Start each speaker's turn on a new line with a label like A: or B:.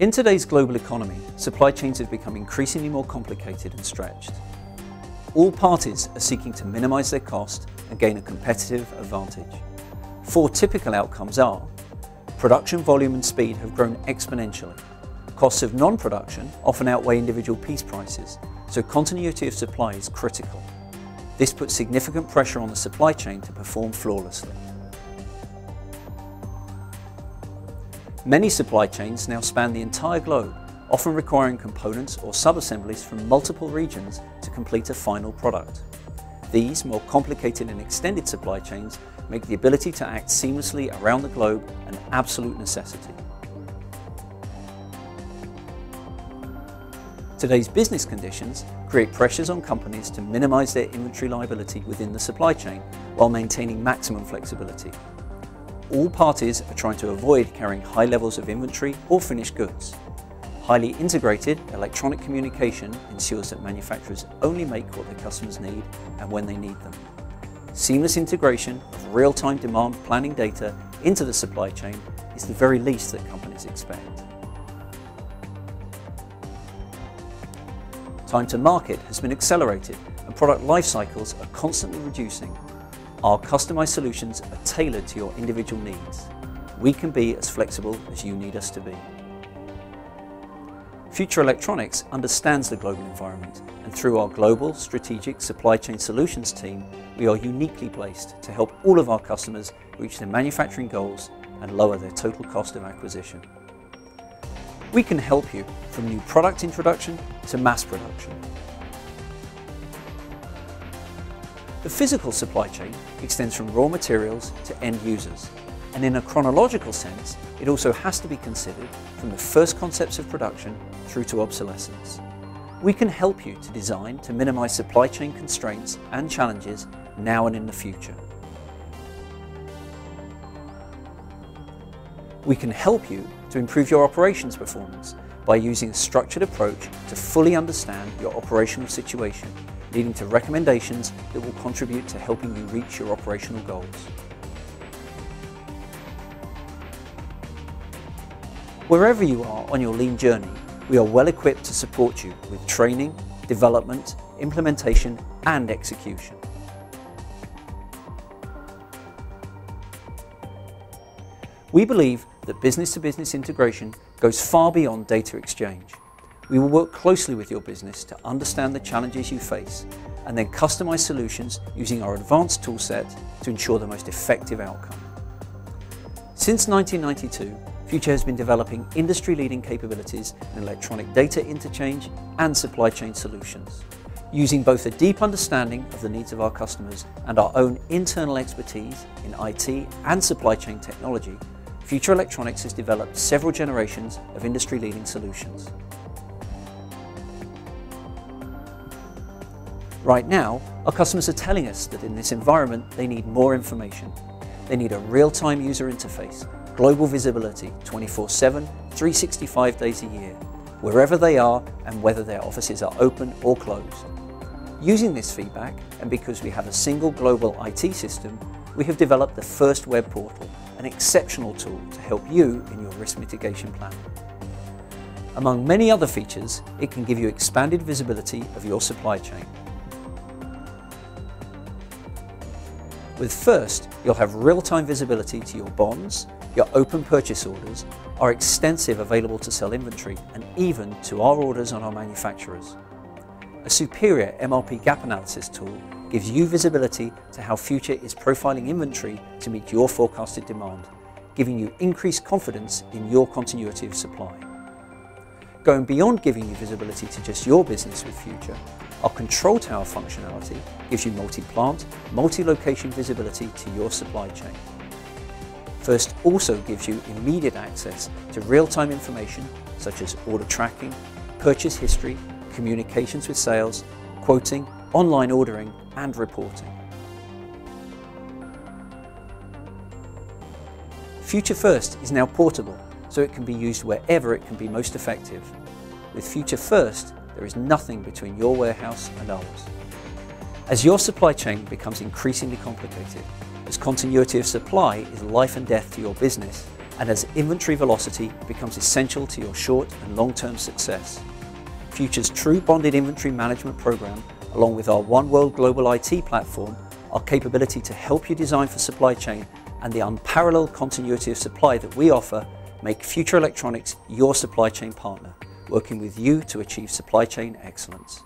A: In today's global economy, supply chains have become increasingly more complicated and stretched. All parties are seeking to minimise their cost and gain a competitive advantage. Four typical outcomes are production volume and speed have grown exponentially. Costs of non-production often outweigh individual piece prices, so continuity of supply is critical. This puts significant pressure on the supply chain to perform flawlessly. Many supply chains now span the entire globe, often requiring components or sub-assemblies from multiple regions to complete a final product. These more complicated and extended supply chains make the ability to act seamlessly around the globe an absolute necessity. Today's business conditions create pressures on companies to minimise their inventory liability within the supply chain while maintaining maximum flexibility all parties are trying to avoid carrying high levels of inventory or finished goods. Highly integrated electronic communication ensures that manufacturers only make what their customers need and when they need them. Seamless integration of real-time demand planning data into the supply chain is the very least that companies expect. Time to market has been accelerated and product life cycles are constantly reducing our customized solutions are tailored to your individual needs. We can be as flexible as you need us to be. Future Electronics understands the global environment and through our global strategic supply chain solutions team, we are uniquely placed to help all of our customers reach their manufacturing goals and lower their total cost of acquisition. We can help you from new product introduction to mass production The physical supply chain extends from raw materials to end users, and in a chronological sense, it also has to be considered from the first concepts of production through to obsolescence. We can help you to design to minimize supply chain constraints and challenges now and in the future. We can help you to improve your operations performance by using a structured approach to fully understand your operational situation leading to recommendations that will contribute to helping you reach your operational goals. Wherever you are on your lean journey, we are well equipped to support you with training, development, implementation and execution. We believe that business-to-business -business integration goes far beyond data exchange. We will work closely with your business to understand the challenges you face and then customize solutions using our advanced toolset to ensure the most effective outcome. Since 1992, Future has been developing industry-leading capabilities in electronic data interchange and supply chain solutions. Using both a deep understanding of the needs of our customers and our own internal expertise in IT and supply chain technology, Future Electronics has developed several generations of industry-leading solutions. Right now, our customers are telling us that in this environment they need more information. They need a real-time user interface, global visibility 24-7, 365 days a year, wherever they are and whether their offices are open or closed. Using this feedback, and because we have a single global IT system, we have developed the first web portal, an exceptional tool to help you in your risk mitigation plan. Among many other features, it can give you expanded visibility of your supply chain, With First, you'll have real-time visibility to your bonds, your open purchase orders, our extensive available to sell inventory, and even to our orders on our manufacturers. A superior MRP gap analysis tool gives you visibility to how Future is profiling inventory to meet your forecasted demand, giving you increased confidence in your continuity of supply. Going beyond giving you visibility to just your business with Future, our control tower functionality gives you multi-plant, multi-location visibility to your supply chain. First also gives you immediate access to real-time information such as order tracking, purchase history, communications with sales, quoting, online ordering and reporting. Future First is now portable, so it can be used wherever it can be most effective. With Future First, there is nothing between your warehouse and ours. As your supply chain becomes increasingly complicated, as continuity of supply is life and death to your business, and as inventory velocity becomes essential to your short and long-term success. Future's true bonded inventory management program, along with our One World Global IT platform, our capability to help you design for supply chain, and the unparalleled continuity of supply that we offer make Future Electronics your supply chain partner, working with you to achieve supply chain excellence.